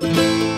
Música